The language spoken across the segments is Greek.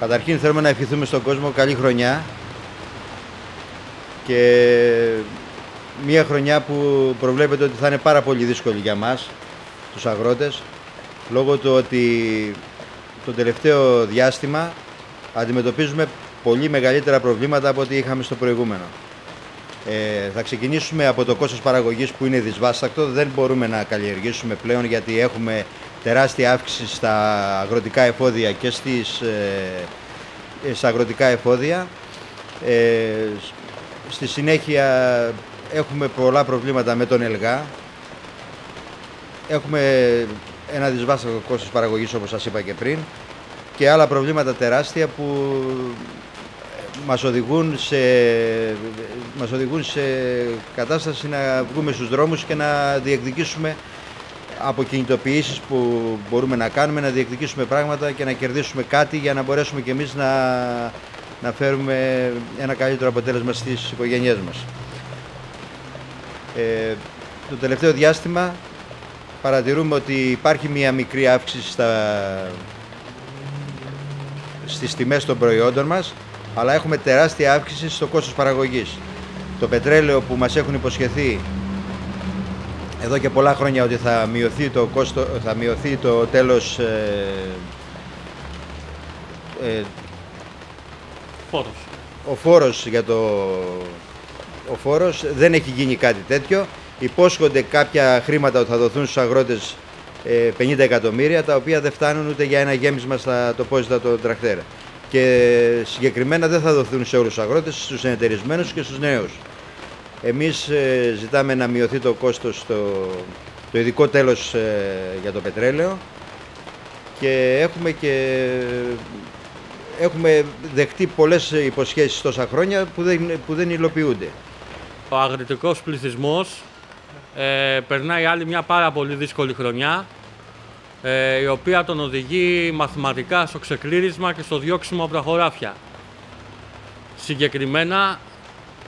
Καταρχήν θέλουμε να ευχηθούμε στον κόσμο καλή χρονιά και μια χρονιά που προβλέπεται ότι θα είναι πάρα πολύ δύσκολη για μας, τους αγρότες, λόγω του ότι το τελευταίο διάστημα αντιμετωπίζουμε πολύ μεγαλύτερα προβλήματα από ό,τι είχαμε στο προηγούμενο. Ε, θα ξεκινήσουμε από το κόστος παραγωγής που είναι δυσβάστακτο. Δεν μπορούμε να καλλιεργήσουμε πλέον γιατί έχουμε τεράστια αύξηση στα αγροτικά εφόδια και στις, ε, στα αγροτικά εφόδια. Ε, στη συνέχεια έχουμε πολλά προβλήματα με τον ΕΛΓΑ. Έχουμε ένα δυσβάστατο κόστος παραγωγής όπως σας είπα και πριν και άλλα προβλήματα τεράστια που μας οδηγούν σε, μας οδηγούν σε κατάσταση να βγούμε στους δρόμους και να διεκδικήσουμε από κινητοποιήσεις που μπορούμε να κάνουμε, να διεκδικήσουμε πράγματα και να κερδίσουμε κάτι για να μπορέσουμε κι εμείς να, να φέρουμε ένα καλύτερο αποτέλεσμα στις οικογένειές μας. Ε, το τελευταίο διάστημα παρατηρούμε ότι υπάρχει μια μικρή αύξηση στα, στις τιμές των προϊόντων μας, αλλά έχουμε τεράστια αύξηση στο κόστος παραγωγής. Το πετρέλαιο που μας έχουν υποσχεθεί εδώ και πολλά χρόνια ότι θα μειωθεί το, κόστο, θα μειωθεί το τέλος ε, ε, φόρος. ο φόρος για το ο φόρος δεν έχει γίνει κάτι τέτοιο υπόσχονται κάποια χρήματα ότι θα δοθούν στους αγρότες 50 ε, εκατομμύρια τα οποία δεν φτάνουν ούτε για ένα γέμισμα στα τοπόζητα των τρακτέρα και συγκεκριμένα δεν θα δοθούν σε όλους τους αγρότες, στους ενετερισμένους και στους νέους. Εμείς ε, ζητάμε να μειωθεί το κόστος, το, το ειδικό τέλος ε, για το πετρέλαιο και έχουμε και έχουμε δεχτεί πολλές υποσχέσεις τόσα χρόνια που δεν, που δεν υλοποιούνται. Ο αγροτικός πληθυσμός ε, περνάει άλλη μια πάρα πολύ δύσκολη χρονιά ε, η οποία τον οδηγεί μαθηματικά στο ξεκλήρισμα και στο διώξιμο από τα χωράφια. Συγκεκριμένα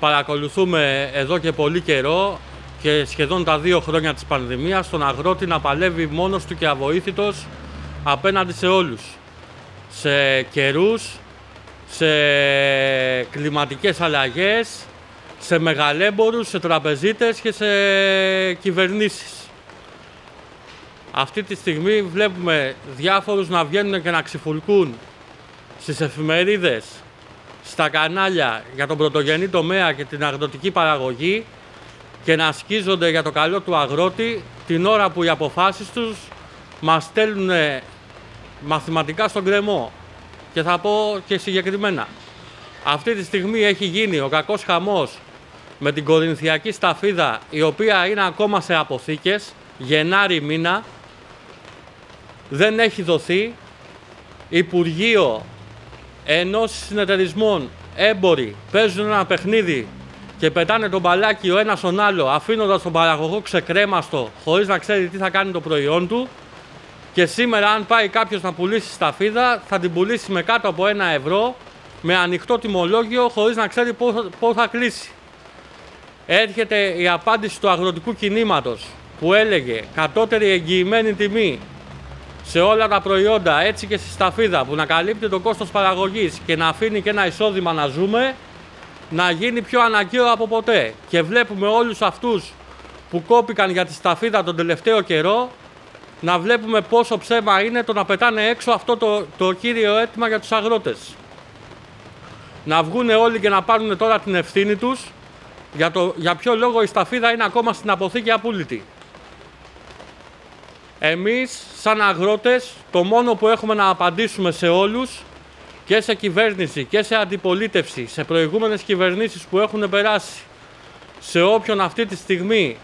παρακολουθούμε εδώ και πολύ καιρό και σχεδόν τα δύο χρόνια της πανδημίας τον αγρότη να παλεύει μόνος του και αβοήθητος απέναντι σε όλους. Σε καιρούς, σε κλιματικές αλλαγές, σε μεγαλέμπορους, σε τραπεζίτες και σε κυβερνήσεις. Αυτή τη στιγμή βλέπουμε διάφορους να βγαίνουν και να ξυφουλκούν στις εφημερίδες, στα κανάλια για τον πρωτογενή τομέα και την αγροτική παραγωγή και να σκίζονται για το καλό του αγρότη την ώρα που οι αποφάσεις τους μας στέλνουν μαθηματικά στον κρεμό. Και θα πω και συγκεκριμένα. Αυτή τη στιγμή έχει γίνει ο κακός χαμός με την Κορινθιακή σταφίδα η οποία είναι ακόμα σε αποθήκες Γενάρη μήνα δεν έχει δοθεί Υπουργείο ενός συνεταιρισμών έμποροι παίζουν ένα παιχνίδι και πετάνε τον μπαλάκι ο ένας στον άλλο αφήνοντας τον παραγωγό ξεκρέμαστο χωρίς να ξέρει τι θα κάνει το προϊόν του και σήμερα αν πάει κάποιος να πουλήσει σταφίδα θα την πουλήσει με κάτω από ένα ευρώ με ανοιχτό τιμολόγιο χωρίς να ξέρει πώς θα κλείσει. Έρχεται η απάντηση του αγροτικού κινήματος που έλεγε κατώτερη εγγυημένη τιμή σε όλα τα προϊόντα, έτσι και στη σταφίδα, που να καλύπτει το κόστος παραγωγής και να αφήνει και ένα εισόδημα να ζούμε, να γίνει πιο αναγκαίο από ποτέ. Και βλέπουμε όλους αυτούς που κόπηκαν για τη σταφίδα τον τελευταίο καιρό, να βλέπουμε πόσο ψέμα είναι το να πετάνε έξω αυτό το, το κύριο αίτημα για τους αγρότες. Να βγουν όλοι και να πάρουν τώρα την ευθύνη τους για, το, για ποιο λόγο η σταφίδα είναι ακόμα στην αποθήκη απόλυτη. Εμείς σαν αγρότες το μόνο που έχουμε να απαντήσουμε σε όλους και σε κυβέρνηση και σε αντιπολίτευση, σε προηγούμενες κυβερνήσεις που έχουν περάσει, σε όποιον αυτή τη στιγμή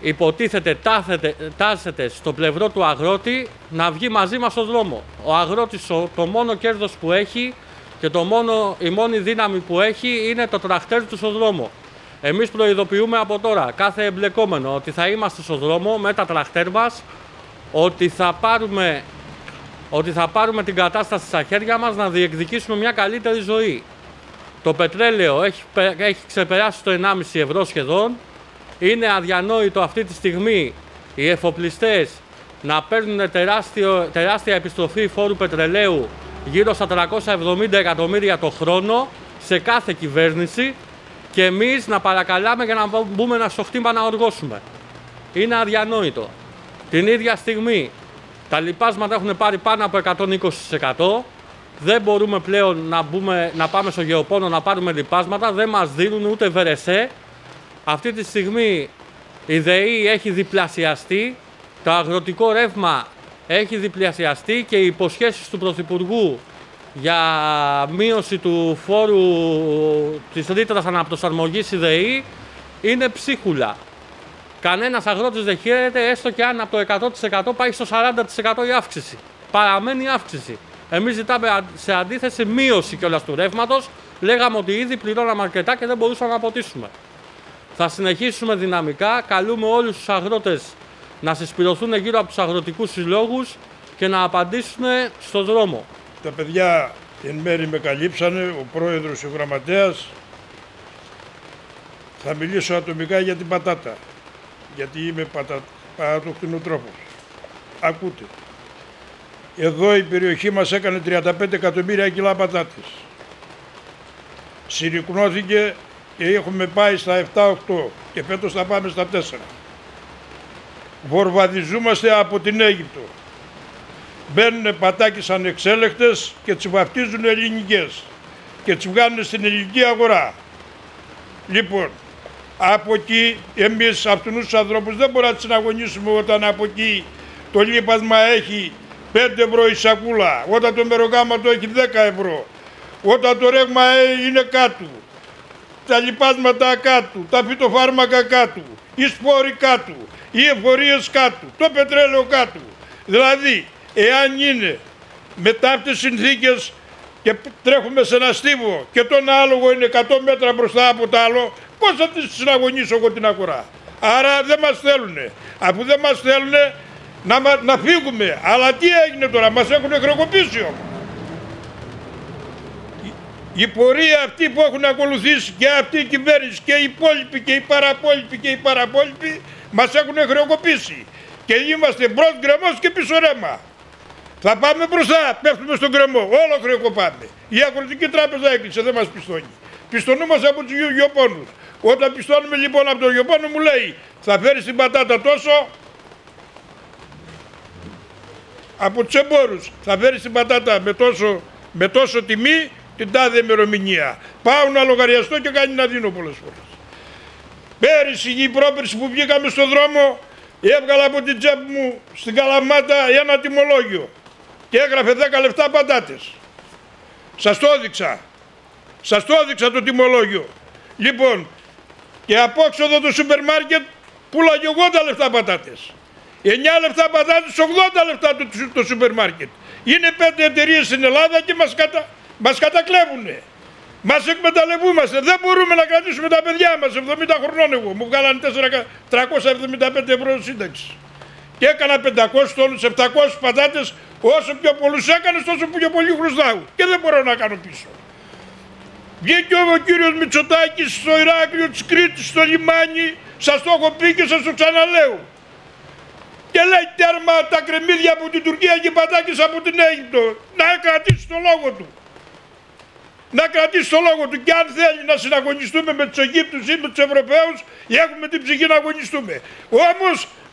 υποτίθεται τάθεται, τάσεται στο πλευρό του αγρότη να βγει μαζί μας στον δρόμο. Ο αγρότης το μόνο κέρδος που έχει και το μόνο, η μόνη δύναμη που έχει είναι το τραχτέρ του στον δρόμο. Εμείς προειδοποιούμε από τώρα κάθε εμπλεκόμενο ότι θα είμαστε στο δρόμο με τα τραχτέρ μας, ότι θα πάρουμε, ότι θα πάρουμε την κατάσταση στα χέρια μας να διεκδικήσουμε μια καλύτερη ζωή. Το πετρέλαιο έχει, έχει ξεπεράσει το 1,5 ευρώ σχεδόν. Είναι αδιανόητο αυτή τη στιγμή οι εφοπλιστές να παίρνουν τεράστιο, τεράστια επιστροφή φόρου πετρελαίου γύρω στα 370 εκατομμύρια το χρόνο σε κάθε κυβέρνηση και εμείς να παρακαλάμε για να μπούμε να στο χτύπα να οργώσουμε. Είναι αδιανόητο. Την ίδια στιγμή τα λοιπάσματα έχουν πάρει πάνω από 120%. Δεν μπορούμε πλέον να, μπούμε, να πάμε στο γεωπόνο να πάρουμε λοιπάσματα, δεν μας δίνουν ούτε βερεσέ. Αυτή τη στιγμή η ΔΕΗ έχει διπλασιαστεί, το αγροτικό ρεύμα έχει διπλασιαστεί και οι υποσχέσεις του Πρωθυπουργού για μείωση του φόρου της ρήτρας αναπροσαρμογής στη ΔΕΗ είναι ψίχουλα. Κανένας αγρότης δεν χαίρεται έστω και αν από το 100% πάει στο 40% η αύξηση. Παραμένει η αύξηση. Εμείς ζητάμε σε αντίθεση μείωση κιόλας του ρεύματος. Λέγαμε ότι ήδη πληρώναμε αρκετά και δεν μπορούσαμε να αποτίσουμε. Θα συνεχίσουμε δυναμικά. Καλούμε όλους τους αγρότες να συσπηρωθούν γύρω από τους αγροτικούς συλλόγους και να απαντήσουν στον δρόμο. Τα παιδιά εν μέρη με καλύψανε, ο πρόεδρος, ο γραμματέας. Θα μιλήσω ατομικά για την πατάτα, γιατί είμαι πατα... πατατοκτηνοτρόφος. Ακούτε. Εδώ η περιοχή μας έκανε 35 εκατομμύρια κιλά πατάτες. Συρρυκνώθηκε και έχουμε πάει στα 7-8 και φέτος θα πάμε στα 4. Βορβαδιζούμαστε από την Αίγυπτο. Μπαίνουν πατάκες ανεξέλεκτες και τις βαφτίζουν ελληνικές και τις βγάλουν στην ελληνική αγορά. Λοιπόν, από εκεί εμείς αυτούς τους ανθρώπους δεν μπορούμε να τις συναγωνίσουμε όταν από εκεί το λίπασμα έχει 5 ευρώ η σακούλα, όταν το μεροκάματο έχει 10 ευρώ, όταν το ρεύμα είναι κάτω, τα λιπάσματα κάτω, τα φυτοφάρμακα κάτω, οι σπόροι κάτω, οι εφορίες κάτω, το πετρέλαιο κάτω. Δηλαδή, εάν είναι μετά από τις συνθήκες και τρέχουμε σε ένα στίβο και το άλογο είναι 100 μέτρα μπροστά από το άλλο, πώς θα τις συναγωνίσω εγώ την αγορά; Άρα δεν μας θέλουν. Αφού δεν μας θέλουν να, να φύγουμε. Αλλά τι έγινε τώρα, μας έχουν χρεοκοπήσει όμως. Η πορεία αυτή που έχουν ακολουθήσει και αυτή η κυβέρνηση και οι υπόλοιποι και οι παραπόλοιποι και οι παραπόλοιποι μας έχουν χρεοκοπήσει. Και είμαστε μπρος γκρεμός και πίσω ρέμα. Θα πάμε μπροστά, πέφτουμε στον κρεμό, όλο χρεοκοπάμε. Η Αγροτική Τράπεζα έκλεισε, δεν μας πιστώνει. Πιστονούμαστε από τους γεωπόνους. Όταν πιστώνουμε λοιπόν από τον γεωπόνο μου λέει θα φέρεις την πατάτα τόσο, από τους εμπόρους θα φέρεις την πατάτα με τόσο, με τόσο τιμή την τάδε ημερομηνία. Πάω να λογαριαστώ και κάνει να δίνω πολλές φορές. Πέρυσι ή πρόπερσι που βγήκαμε στον δρόμο έβγαλα από την τσέπη μου στην Καλαμάτα ένα τιμολόγιο και έγραφε 10 λεφτά πατάτες. Σας το έδειξα. Σας το έδειξα το τιμολόγιο. Λοιπόν, και απόξοδο το σούπερ μάρκετ πουλάγε 80 λεφτά πατάτες. 9 λεφτά πατάτες, 80 λεφτά το, το σούπερ μάρκετ. Είναι πέντε εταιρείες στην Ελλάδα και μας, κατα, μας κατακλέβουνε. Μας εκμεταλλευούμαστε. Δεν μπορούμε να κρατήσουμε τα παιδιά μας. 70 χρονών εγώ. Μου βγάλανε 375 ευρώ σύνταξη. Και έκανα 500 τόνου, 700 πατάτες. Όσο πιο πολλούς έκανες, τόσο πιο πολύ χρωστάω. Και δεν μπορώ να κάνω πίσω. Βγήκε ο κύριος Μητσοτάκης στο Ηράκλειο της Κρήτης, στο λιμάνι. Σας το έχω πει και σας το ξαναλέω. Και λέει τέρμα τα κρεμμύδια από την Τουρκία και πατάκες από την Αίγυπτο. Να κρατήσει το λόγο του να κρατήσει το λόγο του και αν θέλει να συναγωνιστούμε με τους Αιγύπτους ή με τους Ευρωπαίους έχουμε την ψυχή να αγωνιστούμε.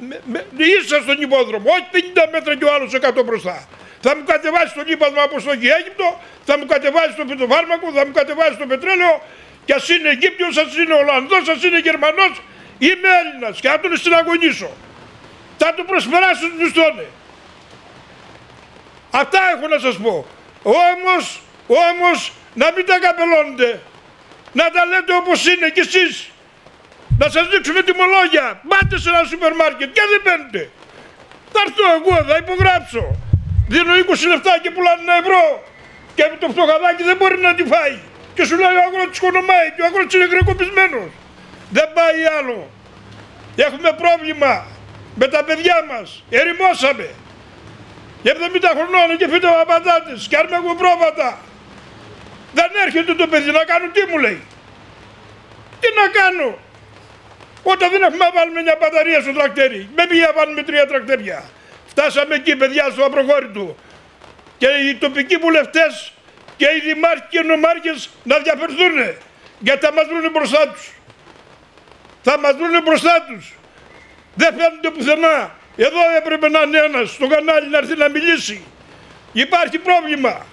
Όμως ίσα στον υπόδρομο, όχι 50 μέτρα και ο άλλος 100 μπροστά. Θα μου κατεβάσεις το λίπασμα από στο Αίγυπτο, θα μου κατεβάσεις το φυτοφάρμακο, θα μου κατεβάσεις το πετρέλαιο και ας είναι Αιγύπτιος, ας είναι Ολλανδός, ας είναι Γερμανός, είμαι Έλληνας και θα τον συναγωνίσω. Θα του προσπεράσω τους μισθώνε. Αυτά έχω να σας πω. Όμως, όμως να μην τα καπελώνετε, να τα λέτε όπως είναι κι εσείς. Να σας δείξουμε τιμολόγια. Πάτε σε ένα σούπερ μάρκετ και δεν παίρνετε. Θα έρθω εγώ, θα υπογράψω. Δίνω 20 λεφτά και πουλάνε ένα ευρώ. Και το φτωχαδάκι δεν μπορεί να τη φάει. Και σου λέει ο αγρότης χονομάει και ο αγρότης είναι γρεκοπισμένος. Δεν πάει άλλο. Έχουμε πρόβλημα με τα παιδιά μας. Ερημώσαμε. 70 χρονών και φύτε πατάτες και άρμε εγώ πρόβατα. Δεν έρχεται το παιδί να κάνω τι μου λέει. Τι να κάνω; Όταν δεν έχουμε βάλουμε μια μπαταρία στο τρακτέρι. Με πήγε να βάλουμε τρία τρακτέρια. Φτάσαμε εκεί παιδιά στο απροχώρητο. και οι τοπικοί βουλευτές και οι δημάρχοι και οι νομάρχες να διαφερθούν γιατί θα μας βρουν μπροστά τους. Θα μας βρουν μπροστά τους. Δεν φαίνονται πουθενά. Εδώ έπρεπε να είναι ένας στο κανάλι να έρθει να μιλήσει. Υπάρχει πρόβλημα.